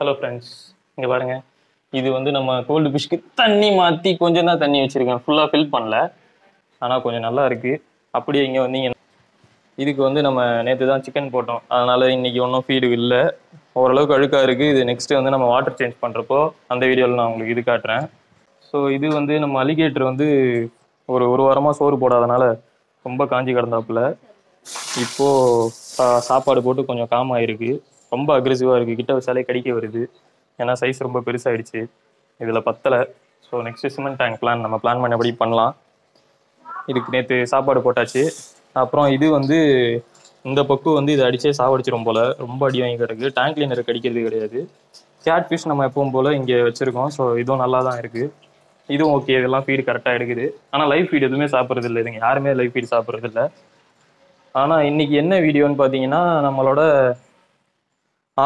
Hello friends இங்கே பாருங்க. இது வந்து நம்ம கோல்டு ஃபிஷ்க்கு தண்ணி மாற்றி கொஞ்சம் தான் தண்ணி வச்சுருக்கேன். ஃபுல்லாக ஃபில் பண்ணல. ஆனால் கொஞ்சம் நல்லா இருக்குது அப்படியே இங்கே வந்தீங்க. இதுக்கு வந்து நம்ம நேற்று தான் சிக்கன் போட்டோம். அதனால் இன்னைக்கு ஒன்றும் ஃபீடு இல்லை. ஓரளவுக்கு அழுக்காக இருக்குது இது நெக்ஸ்ட்டு வந்து நம்ம வாட்டர் சேஞ்ச் பண்ணுறப்போ அந்த வீடியோவில் நான் உங்களுக்கு இது காட்டுறேன். ஸோ இது வந்து நம்ம அலிகேட்டர் வந்து ஒரு ஒரு வாரமாக சோறு போடாதனால ரொம்ப காஞ்சி கிடந்தாப்புல. இப்போது சா- சாப்பாடு போட்டு கொஞ்சம் காம் ஆயிருக்கு. ரொம்ப அக்ரெசிவாக இருக்குது கிட்ட வச்சாலே கடிக்க வருது. ஏன்னா சைஸ் ரொம்ப பெருசாகிடுச்சு இதில் பத்தலை. So next cement tank plan நம்ம பிளான் பண்ணபடி பண்ணலாம். இதுக்கு நேற்று சாப்பாடு போட்டாச்சு. அப்புறம் இது வந்து இந்த பக்கு வந்து இதை அடித்தே சாவடிச்சிடும் போல். ரொம்ப அடி வாங்கி கிடக்கு. டேங்க் கிளீனர் கடிக்கிறது கிடையாது. கேட் ஃபிஷ் நம்ம எப்பவும் போல் இங்கே வச்சுருக்கோம். ஸோ இதுவும் நல்லா தான் இருக்குது இதுவும் ஓகே இதெல்லாம் ஃபீடு கரெக்டாக எடுக்குது. ஆனால் லைவ் ஃபீட் எதுவுமே சாப்பிட்றது இல்லை இதுங்க யாருமே லைவ் ஃபீட் சாப்பிட்றது இல்லை ஆனால் இன்னைக்கு என்ன வீடியோன்னு பார்த்தீங்கன்னா நம்மளோட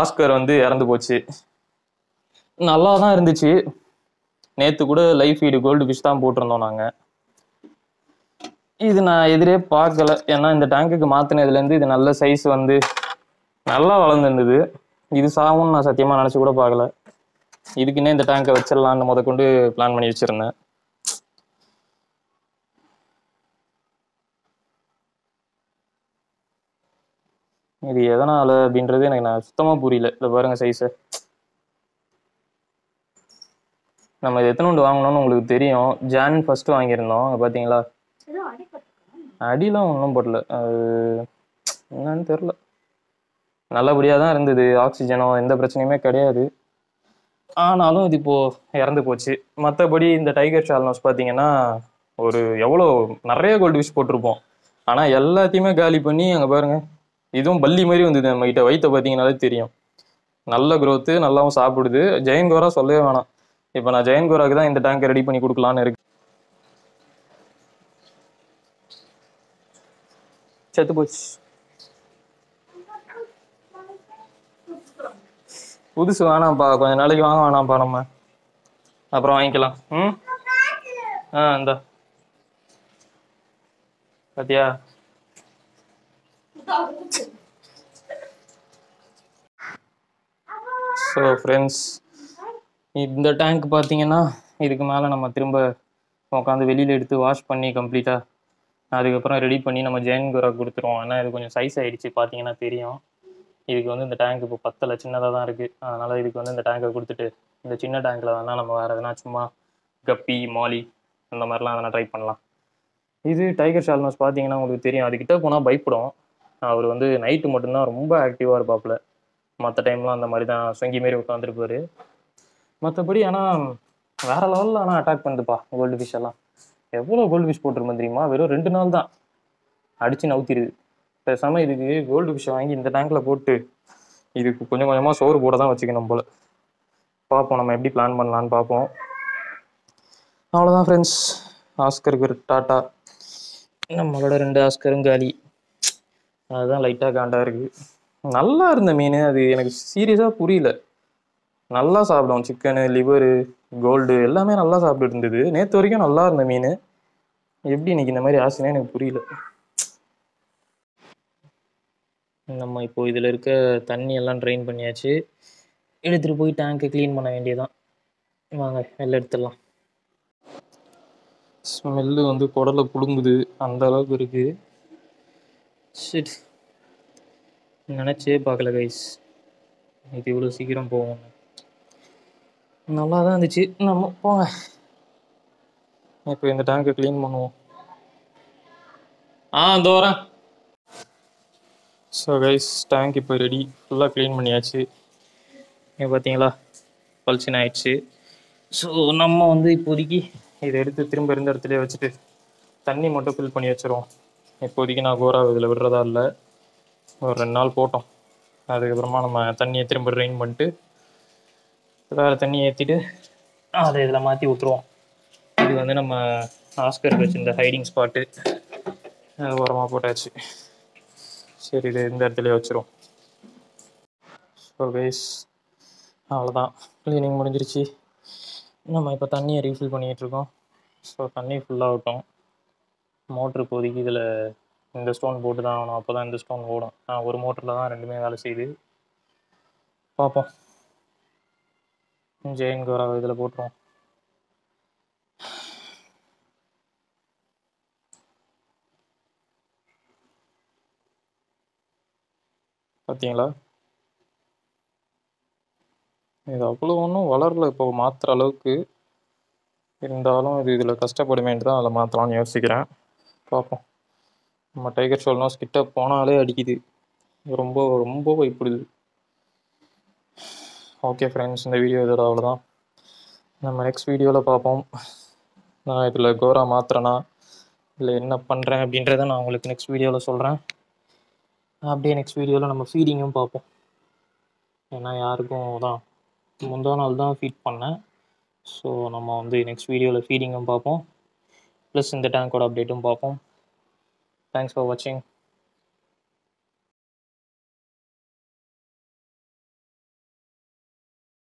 ஆஸ்கர் வந்து இறந்து போச்சு. நல்லா தான் இருந்துச்சு. நேற்று கூட லைஃப் ஈடு கோல்டு ஃபிஷ் தான் போட்டிருந்தோம் நாங்கள் இது நான் எதிரே பார்க்கல. ஏன்னா இந்த டேங்குக்கு மாற்றினதுலேருந்து இது நல்ல சைஸ் வந்து நல்லா வளர்ந்துருந்தது. இது சாகும்னு நான் சத்தியமாக நினச்சி கூட பார்க்கல. இதுக்குன்னே இந்த டேங்கை வச்சிடலான்னு முத கொண்டு பிளான் பண்ணி வச்சுருந்தேன். இது எதனால அப்படின்றது எனக்கு நான் சுத்தமாக புரியல. இதை பாருங்க சைஸை நம்ம இது எத்தனை வாங்கணும்னு உங்களுக்கு தெரியும். ஜான் ஃபர்ஸ்ட் வாங்கியிருந்தோம் பார்த்தீங்களா அடிலாம் ஒன்றும் போடல. அது என்னன்னு தெரில நல்லபடியாக தான் இருந்தது. ஆக்சிஜனோ எந்த பிரச்சனையுமே கிடையாது. ஆனாலும் இது இப்போது இறந்து போச்சு. மற்றபடி இந்த டைகர் ஷால்னோஸ் பார்த்தீங்கன்னா ஒரு எவ்வளோ நிறைய கோல்டு விஷ் போட்டிருப்போம். ஆனால் எல்லாத்தையுமே காலி பண்ணி அங்கே பாருங்கள் இதுவும் பள்ளி மாதிரி வந்தது நம்ம கிட்ட வயிற்ற பார்த்தீங்கன்னாலே தெரியும். நல்ல க்ரோத்து நல்லாவும் சாப்பிடுது. ஜெயின் கோரா சொல்லவே வேணாம். இப்போ நான் ஜெயின் கோராக்கு தான் இந்த டேங்கை ரெடி பண்ணி கொடுக்கலான்னு இருக்கு. செத்து போச்சு. புதுசு வேணாம்ப்பா. கொஞ்ச நாளைக்கு வாங்க வேணாம்ப்பா நம்ம. அப்புறம் வாங்கிக்கலாம். ம்? ஆ இந்த. பாத்தியா? ஸோ ஃப்ரெண்ட்ஸ் இந்த டேங்க் பார்த்தீங்கன்னா இதுக்கு மேலே நம்ம திரும்ப உட்காந்து வெளியில் எடுத்து வாஷ் பண்ணி கம்ப்ளீட்டாக அதுக்கப்புறம் ரெடி பண்ணி நம்ம ஜெயின் குரா கொடுத்துருவோம். ஏன்னா இது கொஞ்சம் சைஸ் ஆயிடுச்சு பார்த்தீங்கன்னா தெரியும். இதுக்கு வந்து இந்த டேங்க் இப்போ பத்தில் சின்னதாக தான் இருக்குது அதனால் இதுக்கு வந்து இந்த டேங்கை கொடுத்துட்டு இந்த சின்ன டேங்க்கில் வேணால் நம்ம வேறு எதனா சும்மா கப்பி மாலி அந்த மாதிரிலாம் எதனா ட்ரை பண்ணலாம். இது டைகர் ஷால்மஸ் பார்த்தீங்கன்னா உங்களுக்கு தெரியும். அதுக்கிட்ட போனால் பயப்படும் அவர் வந்து நைட்டு மட்டும்தான் ரொம்ப ஆக்டிவாக இருப்பாப்புல. மற்ற டைம்லாம் அந்த மாதிரி தான் சொங்கி மாரி உட்காந்துருப்பாரு மற்றபடி ஆனால் வேற லெவலில் ஆனால் அட்டாக் பண்ணுதுப்பா கோல்டு ஃபிஷ் எல்லாம். எவ்வளோ கோல்டு ஃபிஷ் போட்டிருப்போம் தெரியுமா? வெறும் ரெண்டு நாள் தான். அடித்து நவுத்திடுது. பேசாமல் இதுக்கு கோல்டு ஃபிஷ்ஷை வாங்கி இந்த டேங்க்கில் போட்டு இதுக்கு கொஞ்சம் கொஞ்சமாக சோறு போட தான் வச்சுக்கணும் போல். பார்ப்போம் நம்ம எப்படி பிளான் பண்ணலான்னு பார்ப்போம். அவ்வளோதான் ஃப்ரெண்ட்ஸ் ஆஸ்கருக்கு டாட்டா. நம்மளோட ரெண்டு ஆஸ்கரும் காலி. அதுதான் லைட்டாக காண்டா இருக்கு. நல்லா இருந்த மீன். அது எனக்கு சீரியஸாக புரியல. நல்லா சாப்பிடும். சிக்கனு லிவரு கோல்டு எல்லாமே நல்லா சாப்பிட்டு இருந்தது. நேற்று வரைக்கும் நல்லா இருந்த மீன். எப்படி இன்னைக்கு இந்த மாதிரி ஆசைனா எனக்கு புரியல. நம்ம இப்போ இதில் இருக்க தண்ணி எல்லாம் ட்ரைன் பண்ணியாச்சு. எடுத்துகிட்டு போய் டேங்க்கை க்ளீன் பண்ண வேண்டியதான் வாங்க வெளில எடுத்துடலாம். ஸ்மெல்லு வந்து குடலை புழுங்குது அந்த அளவுக்கு இருக்குது ஷிட் நினச்சே பார்க்கல கைஸ் இது இவ்வளோ சீக்கிரம் போகும் நல்லா தான் இருந்துச்சு. நம்ம போங்க. இப்போ இந்த டேங்கை க்ளீன் பண்ணுவோம். ஆ இந்த வரேன். ஸோ கைஸ் டேங்க் இப்போ ரெடி ஃபுல்லாக க்ளீன் பண்ணியாச்சு. இங்கே பார்த்தீங்களா பல்சின் ஆயிடுச்சு. ஸோ நம்ம வந்து இப்போதைக்கு இதை எடுத்து திரும்ப இருந்த இடத்துலயே வச்சுட்டு தண்ணி மட்டும் ஃபில் பண்ணி வச்சிடுவோம் இப்போதைக்கு நான் கோரா இதில் விடுறதா இல்லை. ஒரு ரெண்டு நாள் போட்டோம். அதுக்கப்புறமா நம்ம தண்ணியை திரும்ப ட்ரெயின் பண்ணிட்டு வேறு தண்ணி ஏற்றிட்டு அதை இதில் மாற்றி விட்ருவோம் இது வந்து நம்ம ஆஸ்கர் வச்சிருந்த ஹைடிங் ஸ்பாட்டு உரமாக போட்டாச்சு. சரி இது இந்த இடத்துலயே வச்சிரும் ஸோ கைஸ் அவ்வளோதான் க்ளீனிங் முடிஞ்சிருச்சு. நம்ம இப்போ தண்ணியை ரீஃபில் பண்ணிகிட்ருக்கோம் ஸோ தண்ணி ஃபுல்லாகட்டும் மோட்ரு இப்போதைக்கு இதில் இந்த ஸ்டோன் போட்டு தான் ஆகணும். அப்போ தான் இந்த ஸ்டோன் ஓடும். ஆ, ஒரு மோட்டரில் தான் ரெண்டுமே வேலை செய்யுது. பார்ப்போம் ஜெயின் கோரா இதில் போட்டுருவோம். பார்த்தீங்களா இது அவ்வளோ ஒன்றும் வளரல. இப்போ மாற்றுற அளவுக்கு. இருந்தாலும் இது இதில் கஷ்டப்படுமேன்ட்டு தான் அதை மாற்றலாம்னு யோசிக்கிறேன். பார்ப்போம் நம்ம டைகர் ஷோல்னாஸ் கிட்ட போனாலே அடிக்குது. ரொம்ப ரொம்ப பயப்படுது. ஓகே ஃப்ரெண்ட்ஸ் இந்த வீடியோ இதோட அவ்வளோதான் நம்ம நெக்ஸ்ட் வீடியோவில் பார்ப்போம் நான் இதில் கோரா மாத்திரனா இல்லை என்ன பண்ணுறேன் அப்படின்றத நான் உங்களுக்கு நெக்ஸ்ட் வீடியோவில் சொல்கிறேன் அப்படியே நெக்ஸ்ட் வீடியோவில் நம்ம ஃபீடிங்கும் பார்ப்போம் ஏன்னா யாருக்கும் தான் முந்தா நாள் தான் ஃபீட் பண்ணேன். ஸோ நம்ம வந்து நெக்ஸ்ட் வீடியோவில் ஃபீடிங்கும் பார்ப்போம் ப்ளஸ் இந்த டேங்கோட அப்டேட்டும் பார்ப்போம் தேங்க்ஸ் ஃபார் வாட்சிங்